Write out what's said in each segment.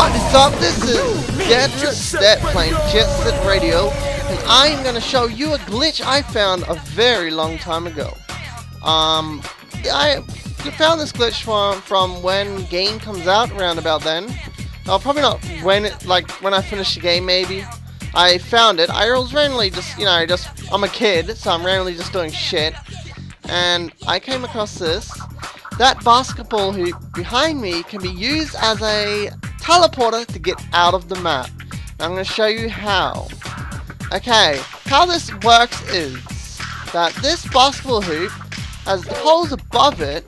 What's up? This is Get Set playing Jet Set Radio, and I'm gonna show you a glitch I found a very long time ago. Um, I found this glitch from from when game comes out, around about then. Uh, probably not when it like when I finish the game, maybe. I found it. I was randomly just you know just I'm a kid, so I'm randomly just doing shit, and I came across this. That basketball hoop behind me can be used as a teleporter to get out of the map. I'm going to show you how. Okay, how this works is that this basketball hoop, as the holes above it,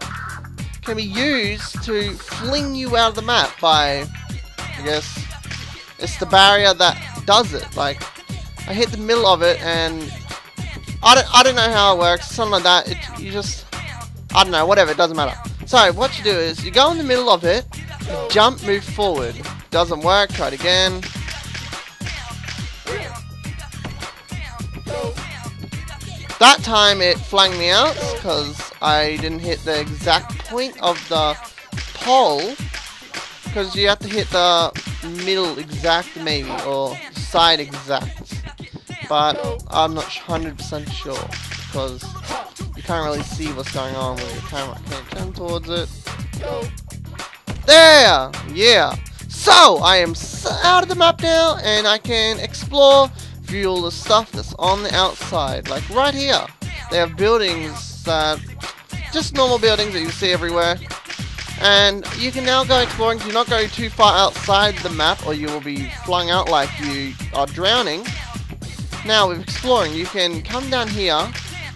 can be used to fling you out of the map by, I guess, it's the barrier that does it. Like, I hit the middle of it and I don't, I don't know how it works, something like that. It, you just, I don't know, whatever, it doesn't matter. So, what you do is, you go in the middle of it, Jump, move forward. Doesn't work, try it again. That time it flung me out because I didn't hit the exact point of the pole. Because you have to hit the middle exact maybe, or side exact. But I'm not 100% sure because you can't really see what's going on with your camera. Can't turn towards it. There! Yeah. So, I am out of the map now, and I can explore, view all the stuff that's on the outside. Like right here, they have buildings that, just normal buildings that you see everywhere. And you can now go exploring, do not go too far outside the map, or you will be flung out like you are drowning. Now, with exploring, you can come down here,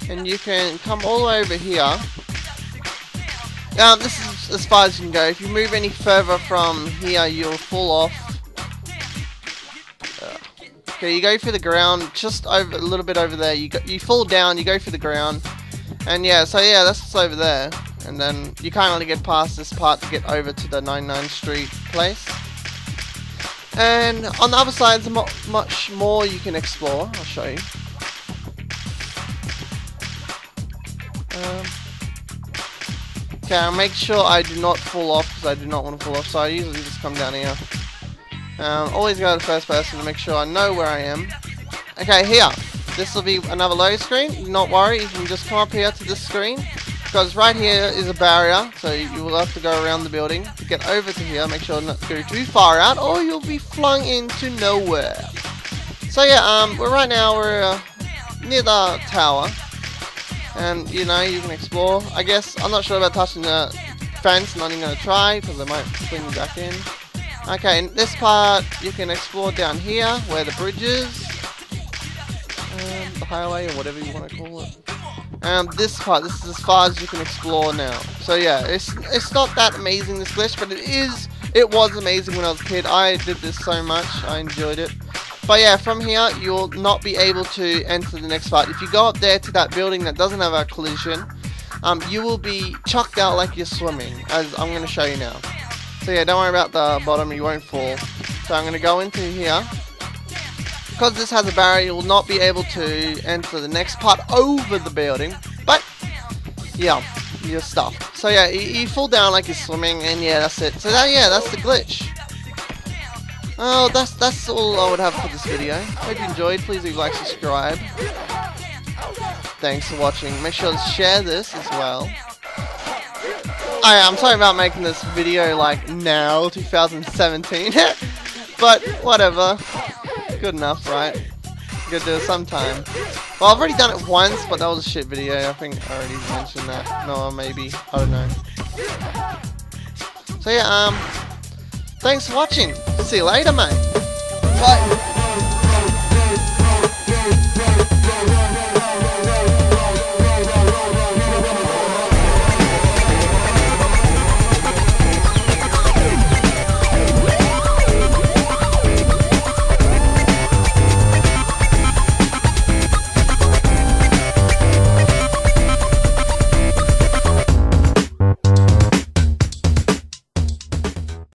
and you can come all over here, um, this is as far as you can go. If you move any further from here, you'll fall off. Uh, okay, you go for the ground, just over a little bit over there. You go, you fall down, you go for the ground, and yeah, so yeah, that's what's over there. And then you can't really get past this part to get over to the 99 Street place. And on the other side, there's much more you can explore. I'll show you. Okay, I'll make sure I do not fall off because I do not want to fall off. So I usually just come down here. Um, always go to first person to make sure I know where I am. Okay, here. This will be another load screen. Not worry, you can just come up here to this screen. Because right here is a barrier, so you will have to go around the building to get over to here. Make sure not to go too far out, or you'll be flung into nowhere. So yeah, um, we're right now we're uh, near the tower and you know you can explore. I guess I'm not sure about touching the fence. Not even gonna try because I might swing me back in. Okay, in this part you can explore down here where the bridge is, um, the highway or whatever you want to call it. And this part, this is as far as you can explore now. So yeah, it's it's not that amazing this glitch, but it is. It was amazing when I was a kid. I did this so much. I enjoyed it. But yeah, from here, you'll not be able to enter the next part. If you go up there to that building that doesn't have a collision, um, you will be chucked out like you're swimming, as I'm going to show you now. So yeah, don't worry about the bottom, you won't fall. So I'm going to go into here. Because this has a barrier, you will not be able to enter the next part over the building. But, yeah, you're stuck. So yeah, you, you fall down like you're swimming, and yeah, that's it. So that, yeah, that's the glitch. Oh, that's that's all I would have for this video. Hope you enjoyed. Please leave like, subscribe. Thanks for watching. Make sure to share this as well. I'm sorry about making this video like now, 2017. but whatever. Good enough, right? Good to do it sometime. Well, I've already done it once, but that was a shit video. I think I already mentioned that. No, maybe. I don't know. So yeah, um, Thanks for watching. See you later, mate.